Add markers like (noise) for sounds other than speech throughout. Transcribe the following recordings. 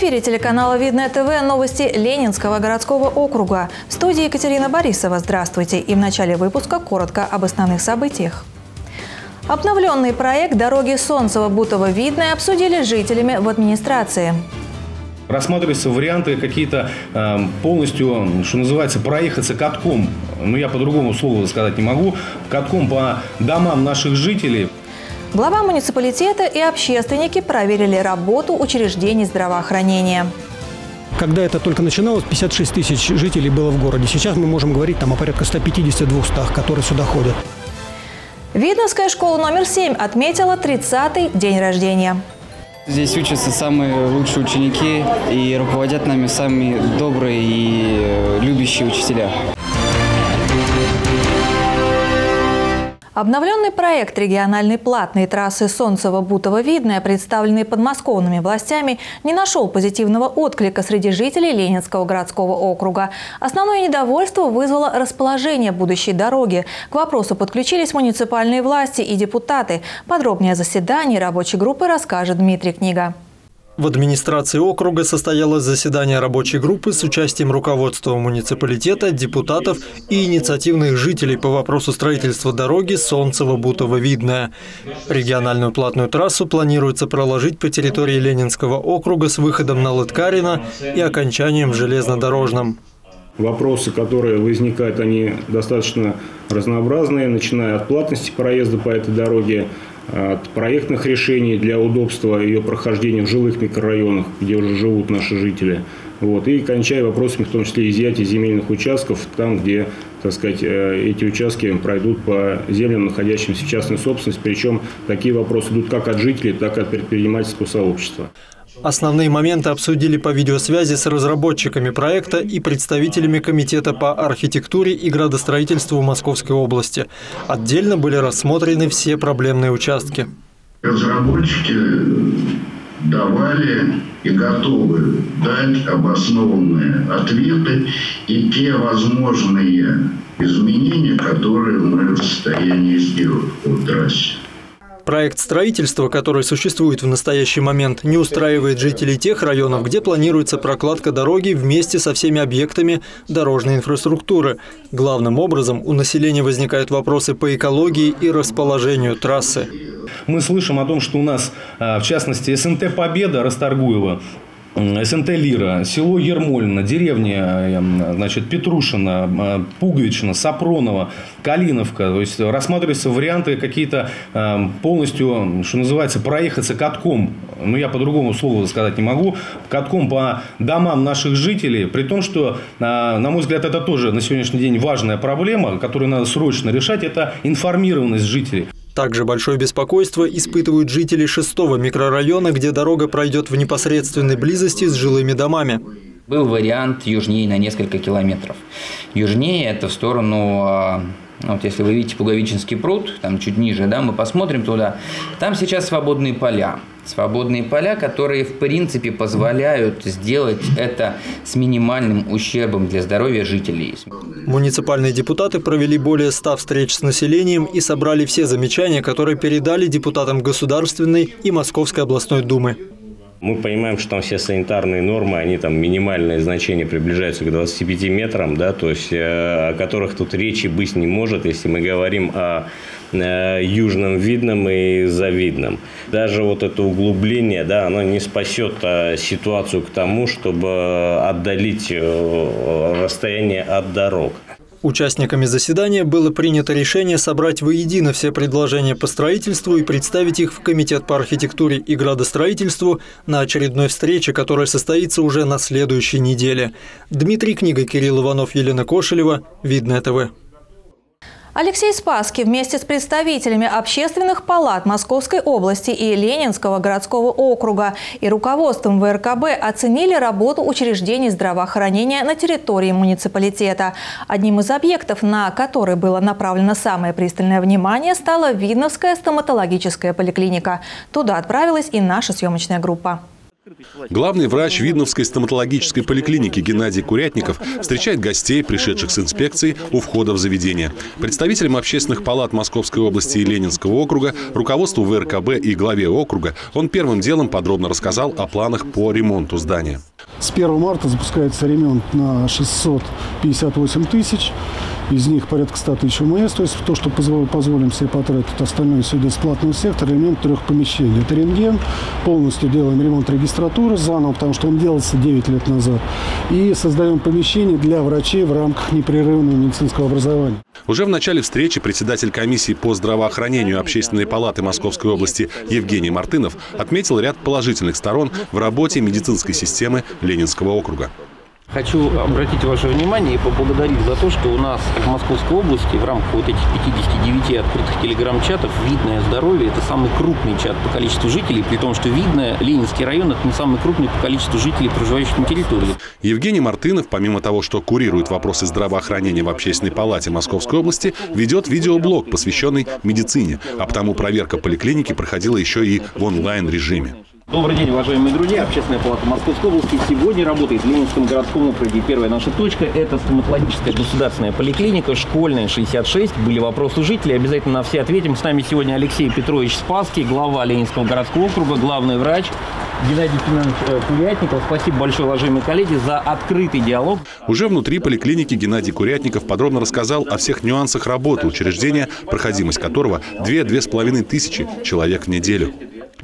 эфире телеканала «Видное ТВ» новости Ленинского городского округа. В студии Екатерина Борисова. Здравствуйте. И в начале выпуска коротко об основных событиях. Обновленный проект дороги Солнцево-Бутово-Видное обсудили жителями в администрации. Рассматриваются варианты какие-то э, полностью, что называется, проехаться катком, ну я по-другому слову сказать не могу, катком по домам наших жителей. Глава муниципалитета и общественники проверили работу учреждений здравоохранения. Когда это только начиналось, 56 тысяч жителей было в городе. Сейчас мы можем говорить там о порядка 150-200, которые сюда ходят. Видновская школа номер 7 отметила 30-й день рождения. Здесь учатся самые лучшие ученики и руководят нами самые добрые и э, любящие учителя. Обновленный проект региональной платной трассы Солнцево-Бутово-Видное, представленный подмосковными властями, не нашел позитивного отклика среди жителей Ленинского городского округа. Основное недовольство вызвало расположение будущей дороги. К вопросу подключились муниципальные власти и депутаты. Подробнее о заседании рабочей группы расскажет Дмитрий Книга. В администрации округа состоялось заседание рабочей группы с участием руководства муниципалитета, депутатов и инициативных жителей по вопросу строительства дороги Солнцево-Бутово-Видное. Региональную платную трассу планируется проложить по территории Ленинского округа с выходом на Лыткарина и окончанием в железнодорожном. Вопросы, которые возникают, они достаточно разнообразные, начиная от платности проезда по этой дороге, от проектных решений для удобства ее прохождения в жилых микрорайонах, где уже живут наши жители. Вот, и кончая вопросами, в том числе изъятия земельных участков, там, где так сказать, э, эти участки пройдут по землям, находящимся в частной собственности. Причем такие вопросы идут как от жителей, так и от предпринимательского сообщества. Основные моменты обсудили по видеосвязи с разработчиками проекта и представителями Комитета по архитектуре и градостроительству Московской области. Отдельно были рассмотрены все проблемные участки. Разработчики давали и готовы дать обоснованные ответы и те возможные изменения, которые мы в состоянии сделать по трассе. Проект строительства, который существует в настоящий момент, не устраивает жителей тех районов, где планируется прокладка дороги вместе со всеми объектами дорожной инфраструктуры. Главным образом у населения возникают вопросы по экологии и расположению трассы. Мы слышим о том, что у нас, а, в частности, СНТ «Победа» Расторгуева СНТ «Лира», село Ермолино, деревня значит, Петрушина, а, Пуговичина, Сапронова, Калиновка. То есть рассматриваются варианты какие-то а, полностью, что называется, проехаться катком. Ну, я по-другому слову сказать не могу. Катком по домам наших жителей. При том, что, на мой взгляд, это тоже на сегодняшний день важная проблема, которую надо срочно решать. Это информированность жителей. Также большое беспокойство испытывают жители шестого микрорайона, где дорога пройдет в непосредственной близости с жилыми домами. Был вариант южнее на несколько километров. Южнее это в сторону а, вот если вы видите Пуговичинский пруд, там чуть ниже, да, мы посмотрим туда, там сейчас свободные поля. Свободные поля, которые в принципе позволяют сделать это с минимальным ущербом для здоровья жителей. Муниципальные депутаты провели более 100 встреч с населением и собрали все замечания, которые передали депутатам Государственной и Московской областной думы. Мы понимаем, что там все санитарные нормы, они там минимальное значение приближаются к 25 метрам, да, то есть э, о которых тут речи быть не может, если мы говорим о э, южном видном и завидном. Даже вот это углубление, да, оно не спасет э, ситуацию к тому, чтобы отдалить расстояние от дорог. Участниками заседания было принято решение собрать воедино все предложения по строительству и представить их в Комитет по архитектуре и градостроительству на очередной встрече, которая состоится уже на следующей неделе. Дмитрий Книга, Кирилл Иванов, Елена Кошелева. Видное ТВ. Алексей Спаски вместе с представителями общественных палат Московской области и Ленинского городского округа и руководством ВРКБ оценили работу учреждений здравоохранения на территории муниципалитета. Одним из объектов, на который было направлено самое пристальное внимание, стала Видновская стоматологическая поликлиника. Туда отправилась и наша съемочная группа. Главный врач Видновской стоматологической поликлиники Геннадий Курятников встречает гостей, пришедших с инспекцией, у входа в заведение. Представителям общественных палат Московской области и Ленинского округа, руководству ВРКБ и главе округа он первым делом подробно рассказал о планах по ремонту здания. С 1 марта запускается ремонт на 658 тысяч. Из них порядка 100 тысяч УМС, то есть то, что позволим себе потратить, остальное все идет с платного ремонт трех помещений. Это рентген, полностью делаем ремонт регистратуры заново, потому что он делался 9 лет назад. И создаем помещение для врачей в рамках непрерывного медицинского образования. Уже в начале встречи председатель комиссии по здравоохранению Общественной палаты Московской области Евгений Мартынов отметил ряд положительных сторон в работе медицинской системы Ленинского округа. Хочу обратить ваше внимание и поблагодарить за то, что у нас в Московской области в рамках вот этих 59 открытых телеграм-чатов «Видное здоровье» – это самый крупный чат по количеству жителей, при том, что Видное, Ленинский район – это не самый крупный по количеству жителей, проживающих на территории. Евгений Мартынов, помимо того, что курирует вопросы здравоохранения в Общественной палате Московской области, ведет видеоблог, посвященный медицине, а потому проверка поликлиники проходила еще и в онлайн-режиме. Добрый день, уважаемые друзья. Общественная палата Московской области сегодня работает в Ленинском городском округе. Первая наша точка – это стоматологическая государственная поликлиника, школьная, 66. Были вопросы жителей, обязательно на все ответим. С нами сегодня Алексей Петрович Спасский, глава Ленинского городского округа, главный врач. Геннадий Семенович э, Курятников. Спасибо большое, уважаемые коллеги, за открытый диалог. Уже внутри поликлиники Геннадий Курятников подробно рассказал о всех нюансах работы учреждения, проходимость которого 2-2,5 тысячи человек в неделю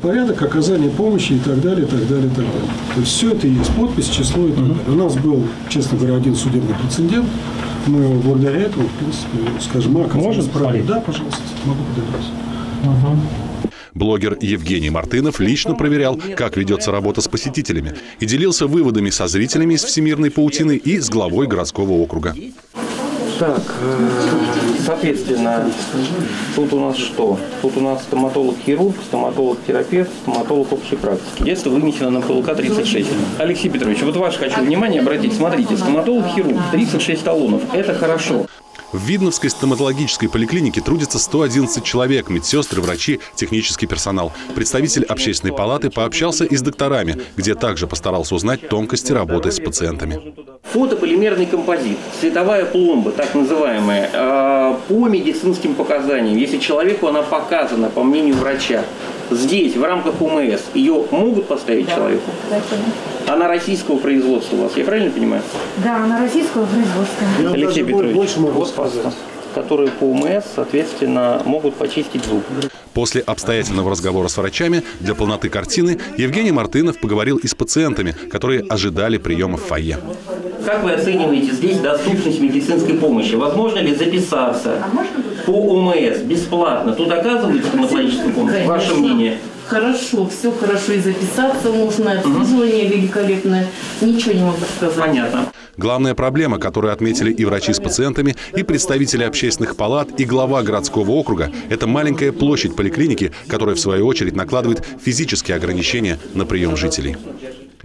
порядок оказания помощи и так далее, и так далее, и так далее. То есть все это есть, подпись, число и так далее. У нас был, честно говоря, один судебный прецедент. Мы благодаря этому, в принципе, скажем, мы оказались правы. Да, пожалуйста, могу подойти. Угу. Блогер Евгений Мартынов лично проверял, как ведется работа с посетителями и делился выводами со зрителями из всемирной паутины и с главой городского округа. Так, э, соответственно, тут у нас что? Тут у нас стоматолог-хирург, стоматолог-терапевт, стоматолог общей практики. Детство вынесено на ПЛК 36. Алексей Петрович, вот ваше хочу внимание обратить. Смотрите, стоматолог-хирург, 36 талонов. Это хорошо. В Видновской стоматологической поликлинике трудится 111 человек, медсестры, врачи, технический персонал. Представитель общественной палаты пообщался и с докторами, где также постарался узнать тонкости работы с пациентами. Фотополимерный композит, световая пломба, так называемая, а, по медицинским показаниям, если человеку она показана, по мнению врача, здесь, в рамках УМС, ее могут поставить человеку? Она российского производства у вас, я правильно понимаю? Да, она российского производства. Я Алексей Петрович, больше могу сказать. Которые по УМС, соответственно, могут почистить зуб. После обстоятельного разговора с врачами для полноты картины Евгений Мартынов поговорил и с пациентами, которые ожидали приема в фойе. Как вы оцениваете здесь доступность медицинской помощи? Возможно ли записаться по ОМС бесплатно? Тут оказывают стоматологическую помощь? Конечно. Ваше мнение? Хорошо, все хорошо и записаться можно, обслуживание угу. великолепное. Ничего не могу сказать. Понятно. Главная проблема, которую отметили и врачи с пациентами, и представители общественных палат, и глава городского округа – это маленькая площадь поликлиники, которая, в свою очередь, накладывает физические ограничения на прием жителей.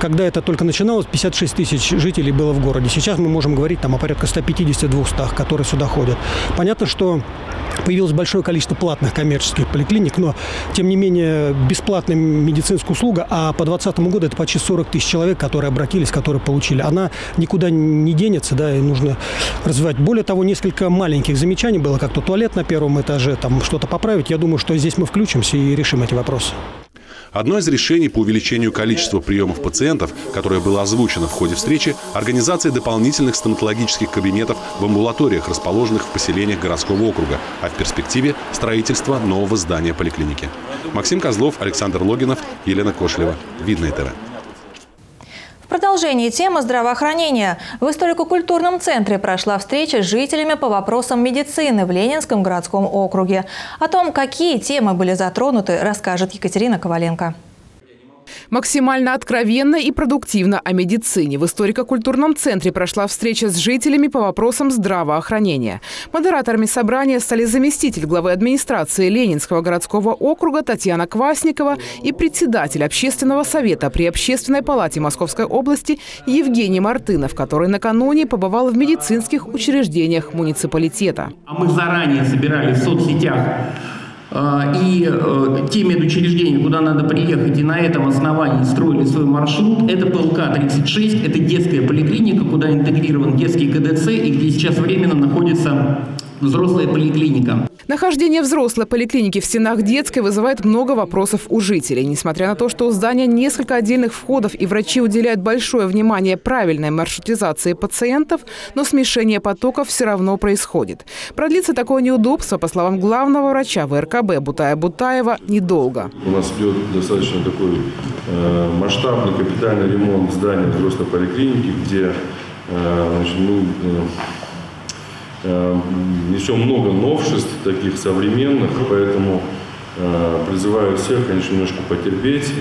Когда это только начиналось, 56 тысяч жителей было в городе. Сейчас мы можем говорить там, о порядка 150-200, которые сюда ходят. Понятно, что появилось большое количество платных коммерческих поликлиник, но, тем не менее, бесплатная медицинская услуга, а по 2020 году это почти 40 тысяч человек, которые обратились, которые получили. Она никуда не денется, да, и нужно развивать. Более того, несколько маленьких замечаний было, как то туалет на первом этаже, там что-то поправить. Я думаю, что здесь мы включимся и решим эти вопросы. Одно из решений по увеличению количества приемов пациентов, которое было озвучено в ходе встречи, организация дополнительных стоматологических кабинетов в амбулаториях, расположенных в поселениях городского округа, а в перспективе строительство нового здания поликлиники. Максим Козлов, Александр Логинов, Елена Кошлева. Видное ТВ. Продолжении темы здравоохранения в историко-культурном центре прошла встреча с жителями по вопросам медицины в Ленинском городском округе. О том, какие темы были затронуты, расскажет Екатерина Коваленко. Максимально откровенно и продуктивно о медицине. В историко-культурном центре прошла встреча с жителями по вопросам здравоохранения. Модераторами собрания стали заместитель главы администрации Ленинского городского округа Татьяна Квасникова и председатель общественного совета при Общественной палате Московской области Евгений Мартынов, который накануне побывал в медицинских учреждениях муниципалитета. А мы заранее собирали в соцсетях и э, те медучреждения, куда надо приехать, и на этом основании строили свой маршрут, это ПЛК-36, это детская поликлиника, куда интегрирован детский КДЦ, и где сейчас временно находится взрослая поликлиника. Нахождение взрослой поликлиники в стенах детской вызывает много вопросов у жителей. Несмотря на то, что у здания несколько отдельных входов и врачи уделяют большое внимание правильной маршрутизации пациентов, но смешение потоков все равно происходит. Продлится такое неудобство, по словам главного врача ВРКБ Бутая Бутаева, недолго. У нас идет достаточно такой э, масштабный капитальный ремонт здания взрослой поликлиники, где э, значит, мы э, несем много новшеств таких современных, поэтому э, призываю всех, конечно, немножко потерпеть.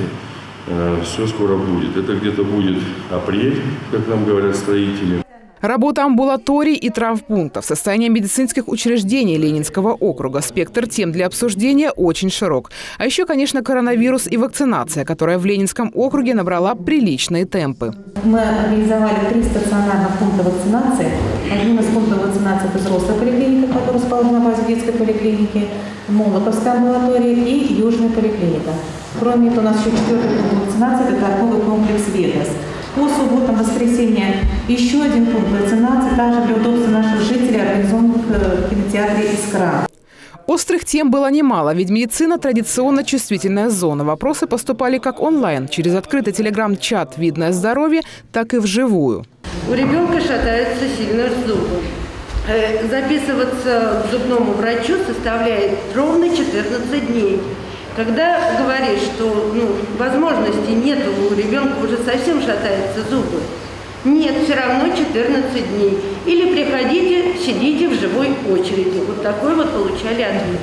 Э, Все скоро будет. Это где-то будет апрель, как нам говорят строители. Работа амбулаторий и травмпунктов, состояние медицинских учреждений Ленинского округа, спектр тем для обсуждения очень широк. А еще, конечно, коронавирус и вакцинация, которая в Ленинском округе набрала приличные темпы. Мы организовали три стационарных пункта вакцинации. Один из пунктов вакцинации – это взрослая поликлиника, которая расположена на базе детской поликлиники, Молоковская амбулатория и Южная поликлиника. Кроме этого, у нас еще четвертый пункт вакцинации – это торговый комплекс «Вегас». По субботам, воскресенье еще один пункт вакцинации, также для удобства наших жителей, организован в кинотеатре «Искра». Острых тем было немало, ведь медицина – традиционно чувствительная зона. Вопросы поступали как онлайн, через открытый телеграм-чат «Видное здоровье», так и вживую. У ребенка шатаются сильно зубы. Э, записываться к зубному врачу составляет ровно 14 дней. Когда говоришь, что ну, возможности нет, у ребенка уже совсем шатаются зубы, нет, все равно 14 дней. Или приходите, сидите в живой очереди. Вот такой вот получали ответ.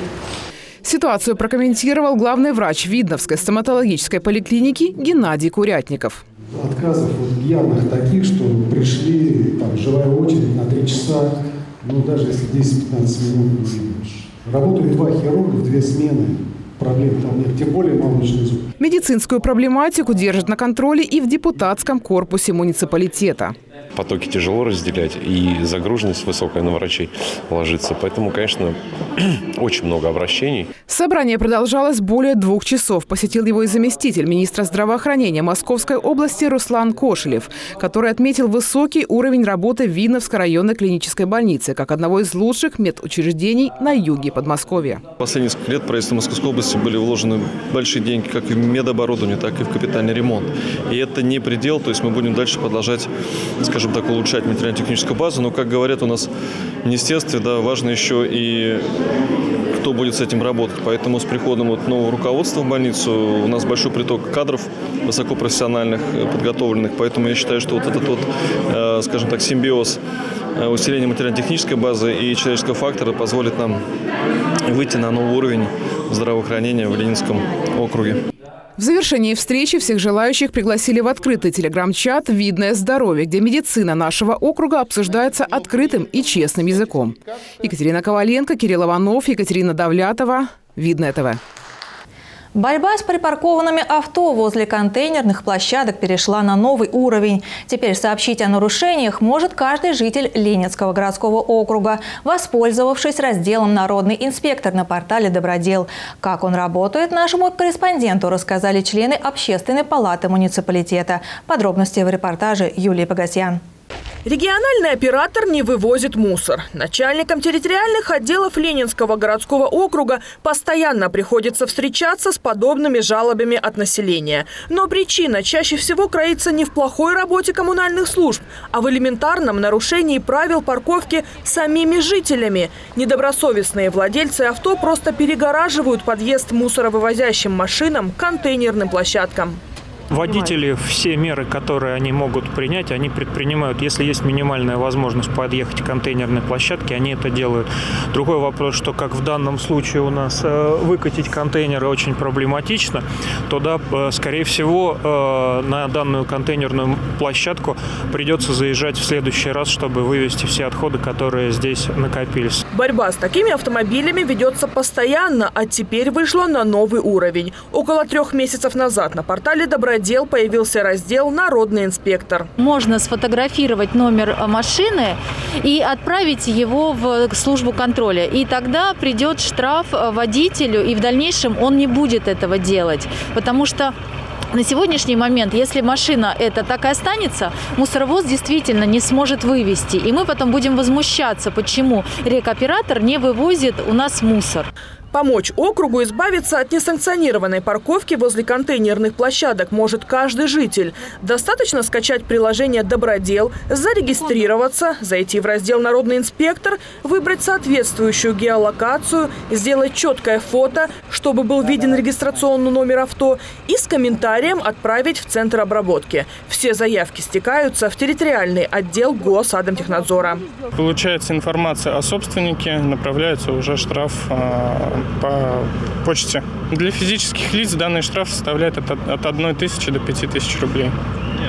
Ситуацию прокомментировал главный врач Видновской стоматологической поликлиники Геннадий Курятников. Отказов вот явных таких, что пришли, там, живая очередь на 3 часа, ну даже если 10-15 минут, не больше. Работают два хирурга в две смены проблем там нет, тем более молочный зуб. Медицинскую проблематику держат на контроле и в депутатском корпусе муниципалитета. Потоки тяжело разделять, и загруженность высокая на врачей ложится. Поэтому, конечно, (clears throat) очень много обращений. Собрание продолжалось более двух часов. Посетил его и заместитель министра здравоохранения Московской области Руслан Кошелев, который отметил высокий уровень работы Виновской районной клинической больницы как одного из лучших медучреждений на юге Подмосковья. Последние несколько лет правительство Московской области были вложены большие деньги как в медоборудование, так и в капитальный ремонт. И это не предел, то есть мы будем дальше продолжать, скажем так, улучшать материально-техническую базу. Но, как говорят у нас в министерстве, да, важно еще и кто будет с этим работать. Поэтому с приходом вот нового руководства в больницу у нас большой приток кадров высокопрофессиональных, э, подготовленных. Поэтому я считаю, что вот этот вот, э, скажем так, симбиоз э, усиления материально-технической базы и человеческого фактора позволит нам выйти на новый уровень здравоохранения в Ленинском округе. В завершении встречи всех желающих пригласили в открытый телеграм-чат «Видное здоровье», где медицина нашего округа обсуждается открытым и честным языком. Екатерина Коваленко, Кирилл Иванов, Екатерина Давлятова. Видное ТВ. Борьба с припаркованными авто возле контейнерных площадок перешла на новый уровень. Теперь сообщить о нарушениях может каждый житель Ленинского городского округа, воспользовавшись разделом «Народный инспектор» на портале «Добродел». Как он работает, нашему корреспонденту рассказали члены Общественной палаты муниципалитета. Подробности в репортаже Юлии Погосян. Региональный оператор не вывозит мусор. Начальникам территориальных отделов Ленинского городского округа постоянно приходится встречаться с подобными жалобами от населения. Но причина чаще всего кроется не в плохой работе коммунальных служб, а в элементарном нарушении правил парковки самими жителями. Недобросовестные владельцы авто просто перегораживают подъезд мусоровывозящим машинам контейнерным площадкам. Водители все меры, которые они могут принять, они предпринимают. Если есть минимальная возможность подъехать к контейнерной площадке, они это делают. Другой вопрос, что как в данном случае у нас э, выкатить контейнеры очень проблематично, то да, э, скорее всего, э, на данную контейнерную площадку придется заезжать в следующий раз, чтобы вывести все отходы, которые здесь накопились. Борьба с такими автомобилями ведется постоянно, а теперь вышла на новый уровень. Около трех месяцев назад на портале «Добродел» дел появился раздел «Народный инспектор». Можно сфотографировать номер машины и отправить его в службу контроля. И тогда придет штраф водителю, и в дальнейшем он не будет этого делать. Потому что на сегодняшний момент, если машина эта так и останется, мусоровоз действительно не сможет вывести. И мы потом будем возмущаться, почему рекоператор не вывозит у нас мусор. Помочь округу избавиться от несанкционированной парковки возле контейнерных площадок может каждый житель. Достаточно скачать приложение «Добродел», зарегистрироваться, зайти в раздел «Народный инспектор», выбрать соответствующую геолокацию, сделать четкое фото, чтобы был виден регистрационный номер авто, и с комментарием отправить в центр обработки. Все заявки стекаются в территориальный отдел Госадомтехнадзора. Получается информация о собственнике, направляется уже штраф а, по почте. Для физических лиц данный штраф составляет от, от 1 тысячи до 5 тысяч рублей.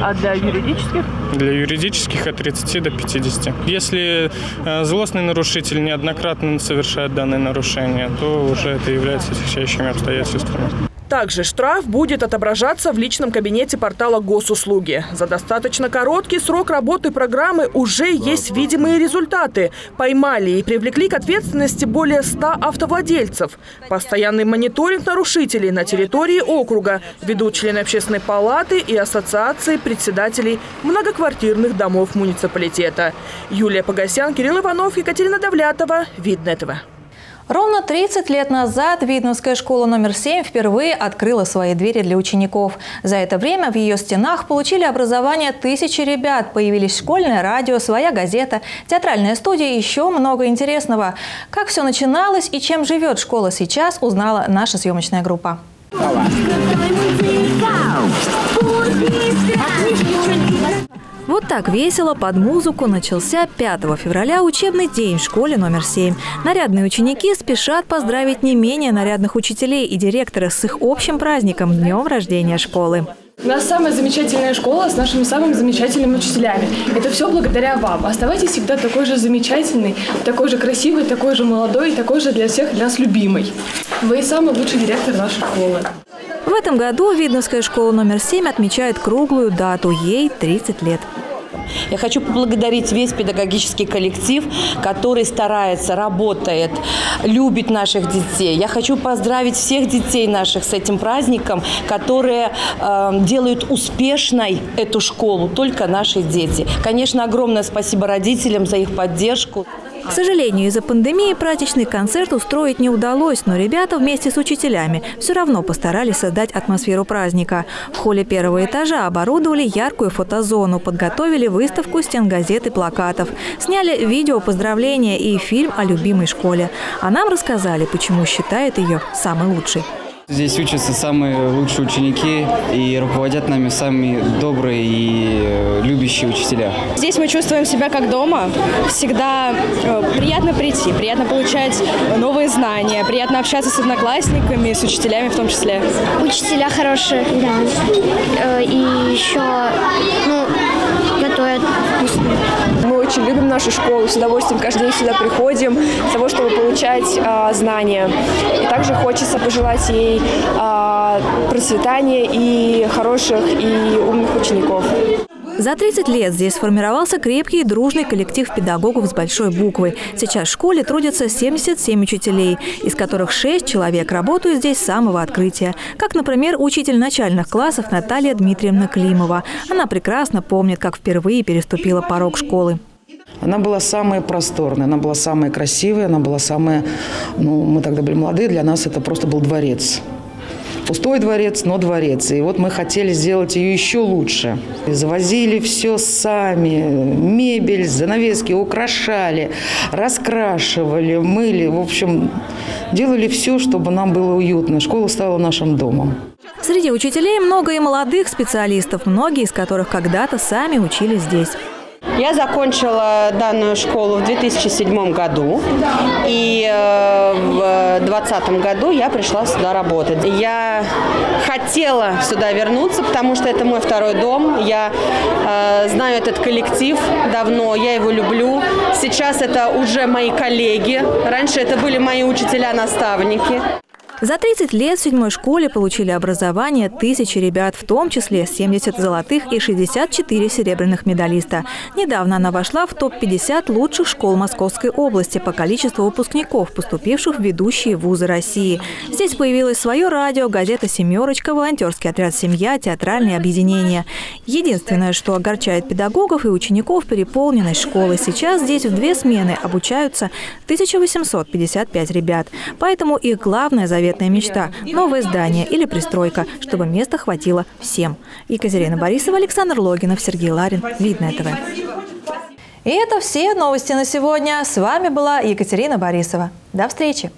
А для юридических? Для юридических от 30 до 50. Если э, злостный нарушитель неоднократно совершает данное нарушение, то уже это является отягчающими обстоятельствами. Также штраф будет отображаться в личном кабинете портала госуслуги. За достаточно короткий срок работы программы уже есть видимые результаты. Поймали и привлекли к ответственности более 100 автовладельцев. Постоянный мониторинг нарушителей на территории округа ведут члены общественной палаты и ассоциации председателей многоквартирных домов муниципалитета. Юлия Погосян, Кирилл Иванов, Екатерина Давлятова. Видно этого. Ровно 30 лет назад Видновская школа номер 7 впервые открыла свои двери для учеников. За это время в ее стенах получили образование тысячи ребят. Появились школьное радио, своя газета, театральная студия и еще много интересного. Как все начиналось и чем живет школа сейчас, узнала наша съемочная группа. Вот так весело под музыку начался 5 февраля учебный день в школе номер 7. Нарядные ученики спешат поздравить не менее нарядных учителей и директора с их общим праздником – днем рождения школы. У нас самая замечательная школа с нашими самыми замечательными учителями. Это все благодаря вам. Оставайтесь всегда такой же замечательный, такой же красивый, такой же молодой такой же для всех для нас любимый. Вы самый лучший директор нашей школы. В этом году Видновская школа номер 7 отмечает круглую дату. Ей 30 лет. Я хочу поблагодарить весь педагогический коллектив, который старается, работает, любит наших детей. Я хочу поздравить всех детей наших с этим праздником, которые э, делают успешной эту школу, только наши дети. Конечно, огромное спасибо родителям за их поддержку. К сожалению, из-за пандемии праздничный концерт устроить не удалось, но ребята вместе с учителями все равно постарались создать атмосферу праздника. В холле первого этажа оборудовали яркую фотозону, подготовили выставку стен газет и плакатов, сняли видео поздравления и фильм о любимой школе. А нам рассказали, почему считают ее самой лучшей. Здесь учатся самые лучшие ученики и руководят нами самые добрые и э, любящие учителя. Здесь мы чувствуем себя как дома. Всегда э, приятно прийти, приятно получать новые знания, приятно общаться с одноклассниками, с учителями в том числе. Учителя хорошие, да. Э, и еще, ну, готовят вкусно. Очень любим нашу школу, с удовольствием каждый день сюда приходим для того, чтобы получать э, знания. И также хочется пожелать ей э, процветания и хороших и умных учеников. За 30 лет здесь сформировался крепкий и дружный коллектив педагогов с большой буквы. Сейчас в школе трудятся 77 учителей, из которых 6 человек работают здесь с самого открытия. Как, например, учитель начальных классов Наталья Дмитриевна Климова. Она прекрасно помнит, как впервые переступила порог школы. Она была самая просторная, она была самая красивая, она была самая... Ну, мы тогда были молодые, для нас это просто был дворец. Пустой дворец, но дворец. И вот мы хотели сделать ее еще лучше. Завозили все сами. Мебель, занавески украшали, раскрашивали, мыли. В общем, делали все, чтобы нам было уютно. Школа стала нашим домом. Среди учителей много и молодых специалистов, многие из которых когда-то сами учились здесь. Я закончила данную школу в 2007 году, и э, в 2020 году я пришла сюда работать. Я хотела сюда вернуться, потому что это мой второй дом. Я э, знаю этот коллектив давно, я его люблю. Сейчас это уже мои коллеги. Раньше это были мои учителя-наставники. За 30 лет в седьмой школе получили образование тысячи ребят, в том числе 70 золотых и 64 серебряных медалиста. Недавно она вошла в топ-50 лучших школ Московской области по количеству выпускников, поступивших в ведущие вузы России. Здесь появилось свое радио, газета «Семерочка», волонтерский отряд «Семья», театральные объединения. Единственное, что огорчает педагогов и учеников – переполненность школы. Сейчас здесь в две смены обучаются 1855 ребят. Поэтому их главная заветная мечта – новое здание или пристройка, чтобы места хватило всем. Екатерина Борисова, Александр Логинов, Сергей Ларин. Видно ТВ. И это все новости на сегодня. С вами была Екатерина Борисова. До встречи!